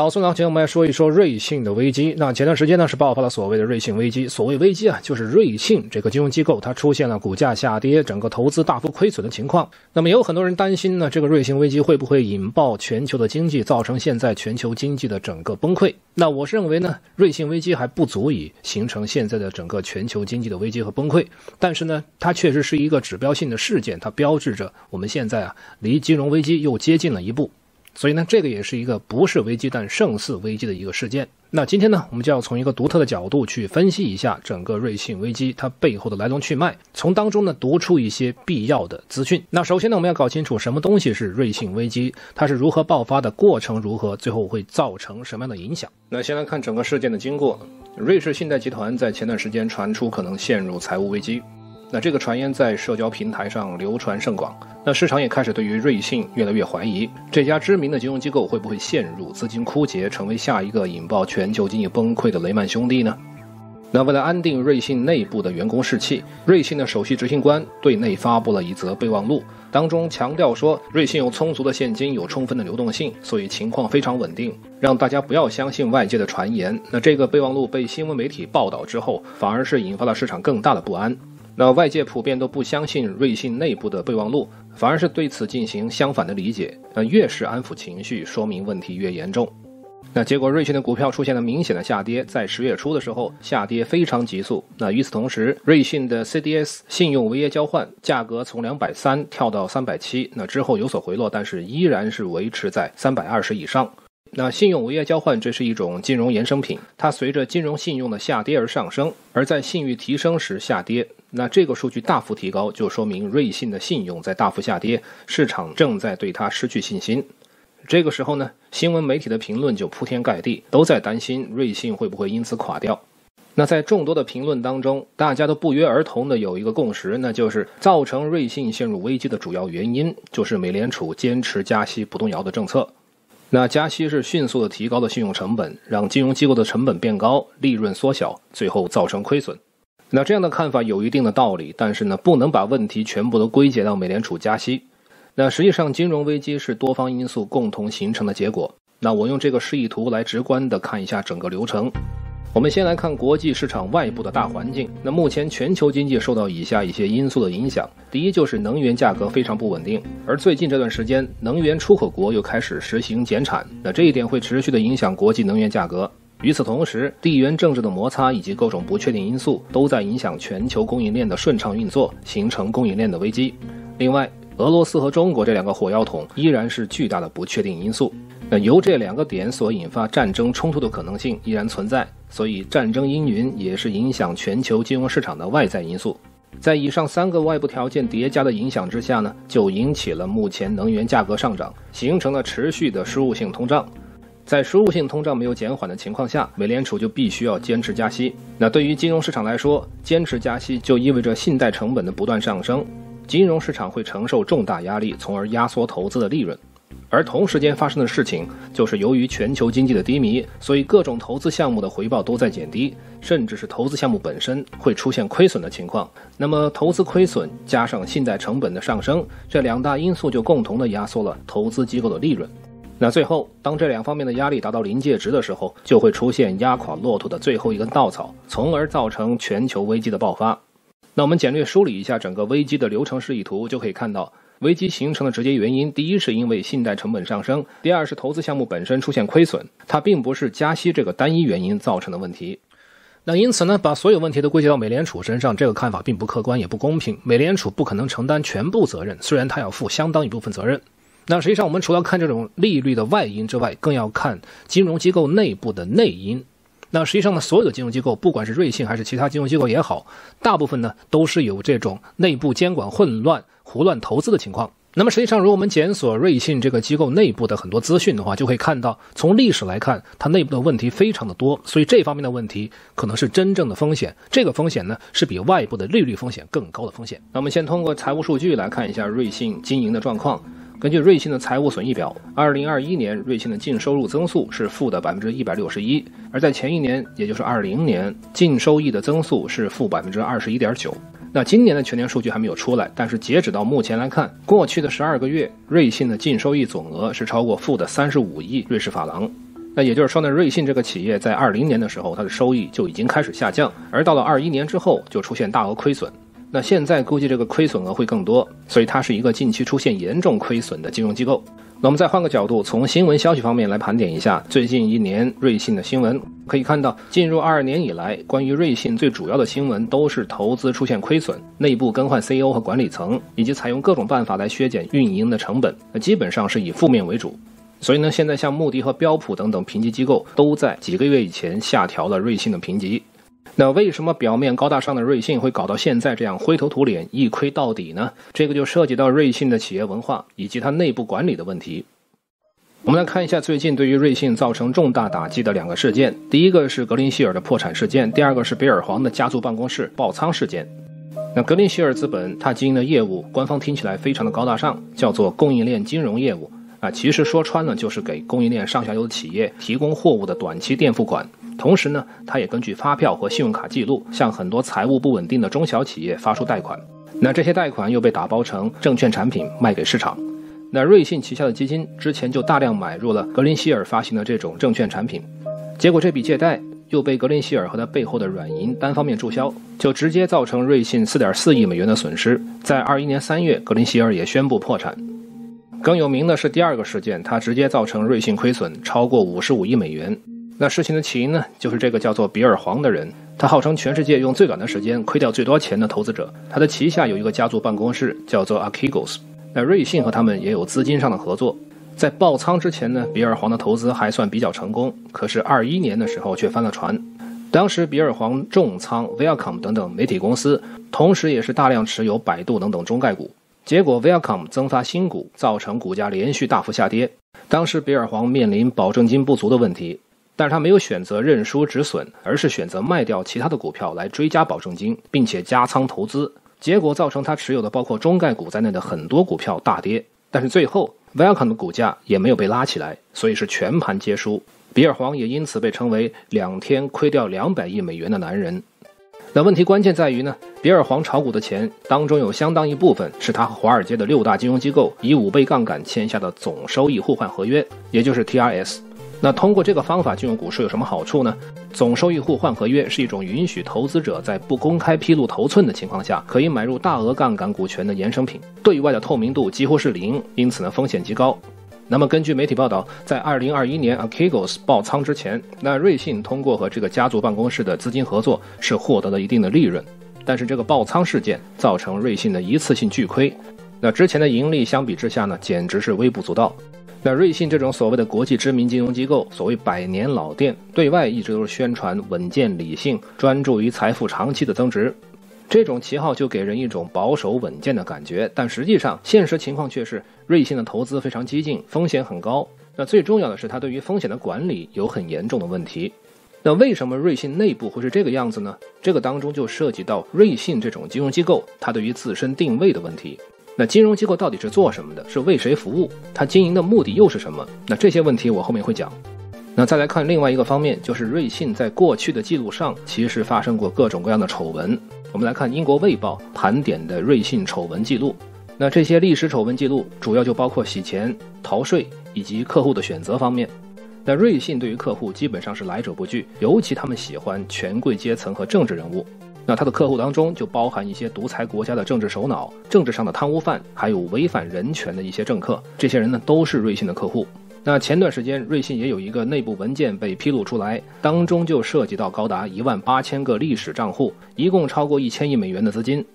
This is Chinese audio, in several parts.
早送两节，我们来说一说瑞信的危机。那前段时间呢，是爆发了所谓的瑞信危机。所谓危机啊，就是瑞信这个金融机构它出现了股价下跌、整个投资大幅亏损的情况。那么有很多人担心呢，这个瑞信危机会不会引爆全球的经济，造成现在全球经济的整个崩溃？那我是认为呢，瑞信危机还不足以形成现在的整个全球经济的危机和崩溃。但是呢，它确实是一个指标性的事件，它标志着我们现在啊，离金融危机又接近了一步。所以呢，这个也是一个不是危机但胜似危机的一个事件。那今天呢，我们就要从一个独特的角度去分析一下整个瑞信危机它背后的来龙去脉，从当中呢读出一些必要的资讯。那首先呢，我们要搞清楚什么东西是瑞信危机，它是如何爆发的，过程如何，最后会造成什么样的影响。那先来看整个事件的经过，瑞士信贷集团在前段时间传出可能陷入财务危机。那这个传言在社交平台上流传甚广，那市场也开始对于瑞信越来越怀疑，这家知名的金融机构会不会陷入资金枯竭，成为下一个引爆全球经济崩溃的雷曼兄弟呢？那为了安定瑞信内部的员工士气，瑞信的首席执行官对内发布了一则备忘录，当中强调说，瑞信有充足的现金，有充分的流动性，所以情况非常稳定，让大家不要相信外界的传言。那这个备忘录被新闻媒体报道之后，反而是引发了市场更大的不安。那外界普遍都不相信瑞信内部的备忘录，反而是对此进行相反的理解。那越是安抚情绪，说明问题越严重。那结果，瑞信的股票出现了明显的下跌，在十月初的时候下跌非常急速。那与此同时，瑞信的 CDS 信用违约交换价格从两百三跳到三百七，那之后有所回落，但是依然是维持在三百二十以上。那信用违约交换这是一种金融衍生品，它随着金融信用的下跌而上升，而在信誉提升时下跌。那这个数据大幅提高，就说明瑞信的信用在大幅下跌，市场正在对它失去信心。这个时候呢，新闻媒体的评论就铺天盖地，都在担心瑞信会不会因此垮掉。那在众多的评论当中，大家都不约而同的有一个共识，那就是造成瑞信陷入危机的主要原因，就是美联储坚持加息不动摇的政策。那加息是迅速的提高了信用成本，让金融机构的成本变高，利润缩小，最后造成亏损。那这样的看法有一定的道理，但是呢，不能把问题全部都归结到美联储加息。那实际上，金融危机是多方因素共同形成的结果。那我用这个示意图来直观的看一下整个流程。我们先来看国际市场外部的大环境。那目前全球经济受到以下一些因素的影响：第一，就是能源价格非常不稳定，而最近这段时间，能源出口国又开始实行减产，那这一点会持续的影响国际能源价格。与此同时，地缘政治的摩擦以及各种不确定因素都在影响全球供应链的顺畅运作，形成供应链的危机。另外，俄罗斯和中国这两个火药桶依然是巨大的不确定因素。那由这两个点所引发战争冲突的可能性依然存在，所以战争阴云也是影响全球金融市场的外在因素。在以上三个外部条件叠加的影响之下呢，就引起了目前能源价格上涨，形成了持续的输入性通胀。在输入性通胀没有减缓的情况下，美联储就必须要坚持加息。那对于金融市场来说，坚持加息就意味着信贷成本的不断上升，金融市场会承受重大压力，从而压缩投资的利润。而同时间发生的事情，就是由于全球经济的低迷，所以各种投资项目的回报都在减低，甚至是投资项目本身会出现亏损的情况。那么，投资亏损加上信贷成本的上升，这两大因素就共同的压缩了投资机构的利润。那最后，当这两方面的压力达到临界值的时候，就会出现压垮骆驼的最后一根稻草，从而造成全球危机的爆发。那我们简略梳理一下整个危机的流程示意图，就可以看到。危机形成的直接原因，第一是因为信贷成本上升，第二是投资项目本身出现亏损，它并不是加息这个单一原因造成的问题。那因此呢，把所有问题都归结到美联储身上，这个看法并不客观也不公平。美联储不可能承担全部责任，虽然它要负相当一部分责任。那实际上，我们除了看这种利率的外因之外，更要看金融机构内部的内因。那实际上呢，所有的金融机构，不管是瑞信还是其他金融机构也好，大部分呢都是有这种内部监管混乱、胡乱投资的情况。那么实际上，如果我们检索瑞信这个机构内部的很多资讯的话，就会看到，从历史来看，它内部的问题非常的多，所以这方面的问题可能是真正的风险。这个风险呢，是比外部的利率风险更高的风险。那我们先通过财务数据来看一下瑞信经营的状况。根据瑞信的财务损益表，二零二一年瑞信的净收入增速是负的百分之一百六十一，而在前一年，也就是二零年，净收益的增速是负百分之二十一点九。那今年的全年数据还没有出来，但是截止到目前来看，过去的十二个月，瑞信的净收益总额是超过负的三十五亿瑞士法郎。那也就是说呢，瑞信这个企业在二零年的时候，它的收益就已经开始下降，而到了二一年之后就出现大额亏损。那现在估计这个亏损额会更多，所以它是一个近期出现严重亏损的金融机构。那我们再换个角度，从新闻消息方面来盘点一下最近一年瑞信的新闻。可以看到，进入二二年以来，关于瑞信最主要的新闻都是投资出现亏损、内部更换 CEO 和管理层，以及采用各种办法来削减运营的成本。那基本上是以负面为主。所以呢，现在像穆迪和标普等等评级机构都在几个月以前下调了瑞信的评级。那为什么表面高大上的瑞信会搞到现在这样灰头土脸、一亏到底呢？这个就涉及到瑞信的企业文化以及它内部管理的问题。我们来看一下最近对于瑞信造成重大打击的两个事件：第一个是格林希尔的破产事件，第二个是比尔黄的家族办公室爆仓事件。那格林希尔资本它经营的业务，官方听起来非常的高大上，叫做供应链金融业务啊，其实说穿了就是给供应链上下游企业提供货物的短期垫付款。同时呢，他也根据发票和信用卡记录，向很多财务不稳定的中小企业发出贷款。那这些贷款又被打包成证券产品卖给市场。那瑞信旗下的基金之前就大量买入了格林希尔发行的这种证券产品，结果这笔借贷又被格林希尔和他背后的软银单方面注销，就直接造成瑞信四点四亿美元的损失。在二一年三月，格林希尔也宣布破产。更有名的是第二个事件，它直接造成瑞信亏损超过五十五亿美元。那事情的起因呢，就是这个叫做比尔黄的人，他号称全世界用最短的时间亏掉最多钱的投资者。他的旗下有一个家族办公室，叫做 Archegos。那瑞信和他们也有资金上的合作。在爆仓之前呢，比尔黄的投资还算比较成功，可是二一年的时候却翻了船。当时比尔黄重仓 Viacom 等等媒体公司，同时也是大量持有百度等等中概股。结果 Viacom 增发新股，造成股价连续大幅下跌。当时比尔黄面临保证金不足的问题。但是他没有选择认输止损，而是选择卖掉其他的股票来追加保证金，并且加仓投资，结果造成他持有的包括中概股在内的很多股票大跌。但是最后 v e l c o m 的股价也没有被拉起来，所以是全盘皆输。比尔黄也因此被称为两天亏掉两百亿美元的男人。那问题关键在于呢，比尔黄炒股的钱当中有相当一部分是他和华尔街的六大金融机构以五倍杠杆签下的总收益互换合约，也就是 TRS。那通过这个方法进入股市有什么好处呢？总收益互换合约是一种允许投资者在不公开披露头寸的情况下，可以买入大额杠杆股权的衍生品，对外的透明度几乎是零，因此呢风险极高。那么根据媒体报道，在二零二一年 Archegos 爆仓之前，那瑞信通过和这个家族办公室的资金合作是获得了一定的利润，但是这个爆仓事件造成瑞信的一次性巨亏，那之前的盈利相比之下呢，简直是微不足道。那瑞信这种所谓的国际知名金融机构，所谓百年老店，对外一直都是宣传稳健理性，专注于财富长期的增值，这种旗号就给人一种保守稳健的感觉。但实际上，现实情况却是瑞信的投资非常激进，风险很高。那最重要的是，它对于风险的管理有很严重的问题。那为什么瑞信内部会是这个样子呢？这个当中就涉及到瑞信这种金融机构，它对于自身定位的问题。那金融机构到底是做什么的？是为谁服务？它经营的目的又是什么？那这些问题我后面会讲。那再来看另外一个方面，就是瑞信在过去的记录上其实发生过各种各样的丑闻。我们来看英国卫报盘点的瑞信丑闻记录。那这些历史丑闻记录主要就包括洗钱、逃税以及客户的选择方面。那瑞信对于客户基本上是来者不拒，尤其他们喜欢权贵阶层和政治人物。那他的客户当中就包含一些独裁国家的政治首脑、政治上的贪污犯，还有违反人权的一些政客。这些人呢都是瑞信的客户。那前段时间，瑞信也有一个内部文件被披露出来，当中就涉及到高达一万八千个历史账户，一共超过一千亿美元的资金。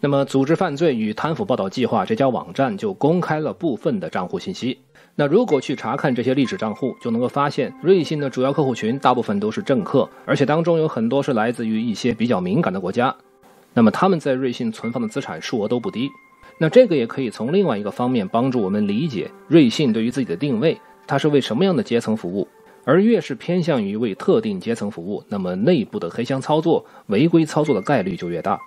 那么，组织犯罪与贪腐报道计划这家网站就公开了部分的账户信息。那如果去查看这些历史账户，就能够发现，瑞信的主要客户群大部分都是政客，而且当中有很多是来自于一些比较敏感的国家。那么他们在瑞信存放的资产数额都不低。那这个也可以从另外一个方面帮助我们理解瑞信对于自己的定位，它是为什么样的阶层服务？而越是偏向于为特定阶层服务，那么内部的黑箱操作、违规操作的概率就越大。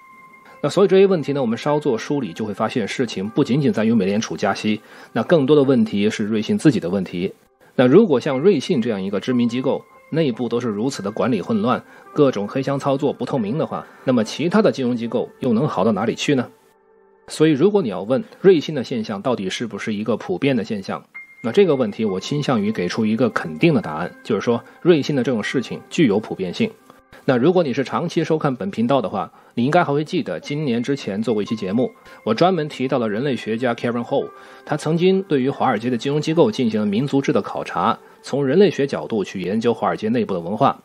那所以这些问题呢，我们稍作梳理，就会发现事情不仅仅在于美联储加息，那更多的问题是瑞信自己的问题。那如果像瑞信这样一个知名机构，内部都是如此的管理混乱，各种黑箱操作不透明的话，那么其他的金融机构又能好到哪里去呢？所以如果你要问瑞信的现象到底是不是一个普遍的现象，那这个问题，我倾向于给出一个肯定的答案，就是说，瑞信的这种事情具有普遍性。那如果你是长期收看本频道的话，你应该还会记得，今年之前做过一期节目，我专门提到了人类学家 Kevin Ho，他曾经对于华尔街的金融机构进行了民族志的考察，从人类学角度去研究华尔街内部的文化。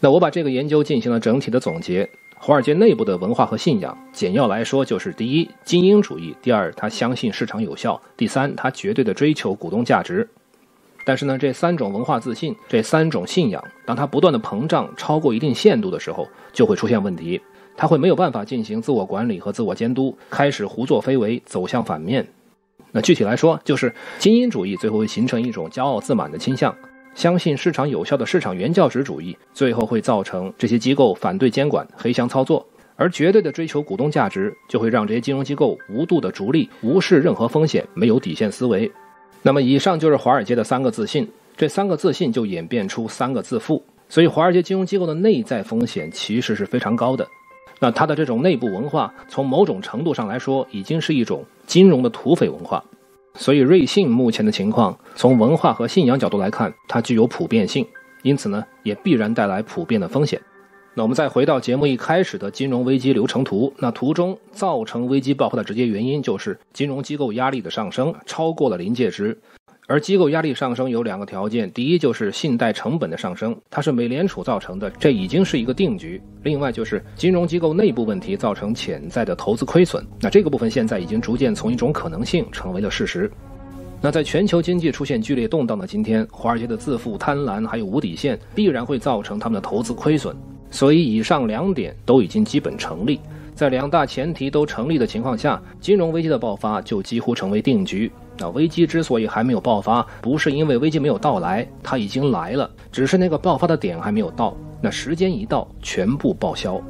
那我把这个研究进行了整体的总结。华尔街内部的文化和信仰，简要来说就是：第一，精英主义；第二，他相信市场有效；第三，他绝对的追求股东价值。但是呢，这三种文化自信，这三种信仰，当它不断的膨胀超过一定限度的时候，就会出现问题。他会没有办法进行自我管理和自我监督，开始胡作非为，走向反面。那具体来说，就是精英主义最后会形成一种骄傲自满的倾向。相信市场有效的市场原教旨主义，最后会造成这些机构反对监管、黑箱操作；而绝对的追求股东价值，就会让这些金融机构无度的逐利，无视任何风险，没有底线思维。那么，以上就是华尔街的三个自信，这三个自信就演变出三个自负。所以，华尔街金融机构的内在风险其实是非常高的。那它的这种内部文化，从某种程度上来说，已经是一种金融的土匪文化。所以，瑞信目前的情况，从文化和信仰角度来看，它具有普遍性，因此呢，也必然带来普遍的风险。那我们再回到节目一开始的金融危机流程图，那图中造成危机爆发的直接原因就是金融机构压力的上升超过了临界值。而机构压力上升有两个条件，第一就是信贷成本的上升，它是美联储造成的，这已经是一个定局；另外就是金融机构内部问题造成潜在的投资亏损，那这个部分现在已经逐渐从一种可能性成为了事实。那在全球经济出现剧烈动荡的今天，华尔街的自负、贪婪还有无底线，必然会造成他们的投资亏损。所以以上两点都已经基本成立，在两大前提都成立的情况下，金融危机的爆发就几乎成为定局。那危机之所以还没有爆发，不是因为危机没有到来，它已经来了，只是那个爆发的点还没有到。那时间一到，全部报销。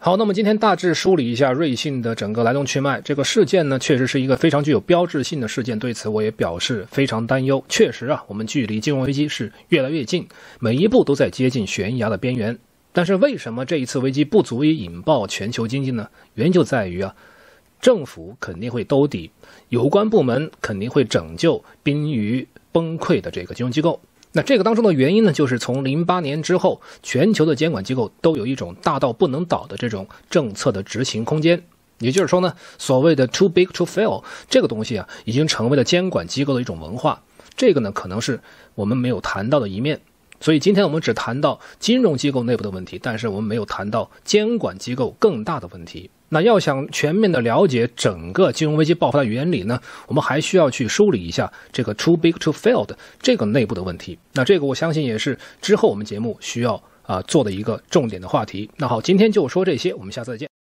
好，那么今天大致梳理一下瑞信的整个来龙去脉。这个事件呢，确实是一个非常具有标志性的事件，对此我也表示非常担忧。确实啊，我们距离金融危机是越来越近，每一步都在接近悬崖的边缘。但是为什么这一次危机不足以引爆全球经济呢？原因就在于啊。政府肯定会兜底，有关部门肯定会拯救濒于崩溃的这个金融机构。那这个当中的原因呢，就是从零八年之后，全球的监管机构都有一种大到不能倒的这种政策的执行空间。也就是说呢，所谓的 too big to fail 这个东西啊，已经成为了监管机构的一种文化。这个呢，可能是我们没有谈到的一面。所以今天我们只谈到金融机构内部的问题，但是我们没有谈到监管机构更大的问题。那要想全面的了解整个金融危机爆发的原理呢，我们还需要去梳理一下这个 too big to fail 的这个内部的问题。那这个我相信也是之后我们节目需要啊做的一个重点的话题。那好，今天就说这些，我们下次再见。